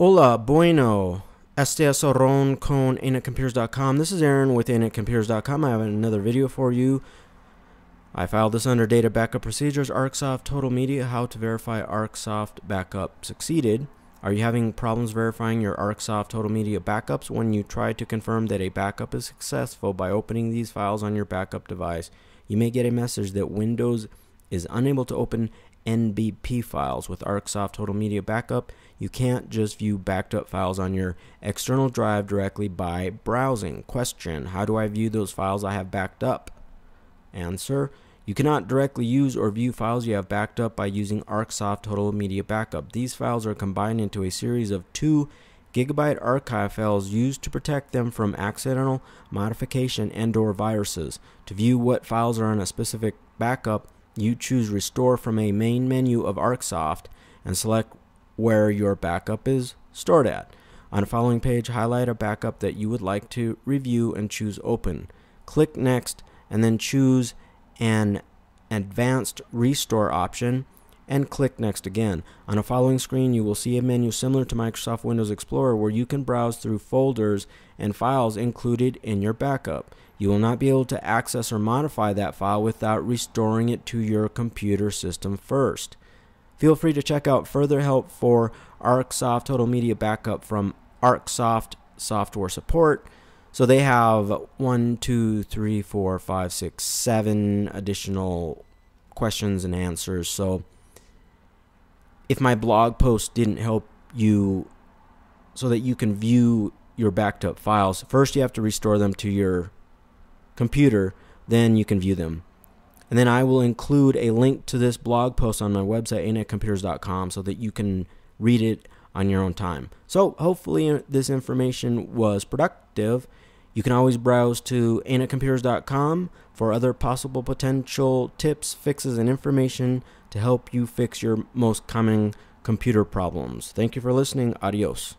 Hola, bueno. Este es Aaron con AnetComputers.com. This is Aaron with AnetComputers.com. I have another video for you. I filed this under Data Backup Procedures, ArcSoft Total Media, How to Verify ArcSoft Backup Succeeded. Are you having problems verifying your ArcSoft Total Media backups when you try to confirm that a backup is successful by opening these files on your backup device? You may get a message that Windows is unable to open NBP files with ArcSoft Total Media Backup. You can't just view backed up files on your external drive directly by browsing. Question How do I view those files I have backed up? Answer You cannot directly use or view files you have backed up by using ArcSoft Total Media Backup. These files are combined into a series of two gigabyte archive files used to protect them from accidental modification and or viruses. To view what files are in a specific backup, you choose Restore from a main menu of ArcSoft and select where your backup is stored at. On the following page, highlight a backup that you would like to review and choose Open. Click Next and then choose an Advanced Restore option and click Next again. On a following screen, you will see a menu similar to Microsoft Windows Explorer where you can browse through folders and files included in your backup. You will not be able to access or modify that file without restoring it to your computer system first. Feel free to check out further help for ArcSoft Total Media Backup from ArcSoft Software Support. So they have one, two, three, four, five, six, seven additional questions and answers. So if my blog post didn't help you so that you can view your backed up files, first you have to restore them to your computer, then you can view them. And then I will include a link to this blog post on my website, anetcomputers.com, so that you can read it on your own time. So hopefully uh, this information was productive. You can always browse to anetcomputers.com for other possible potential tips, fixes, and information to help you fix your most common computer problems. Thank you for listening. Adios.